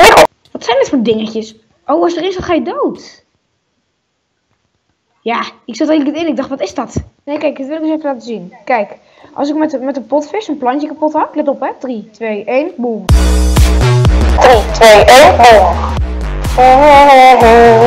Wat zijn dit voor dingetjes? Oh, als er is, dan ga je dood. Ja, ik zat eigenlijk in. Ik dacht, wat is dat? Nee, kijk, dit wil ik eens even laten zien. Kijk, als ik met, met een potvis een plantje kapot hak, let op hè. 3, 2, 1, boom. 3, 2, 1, boom. Oh, oh, oh,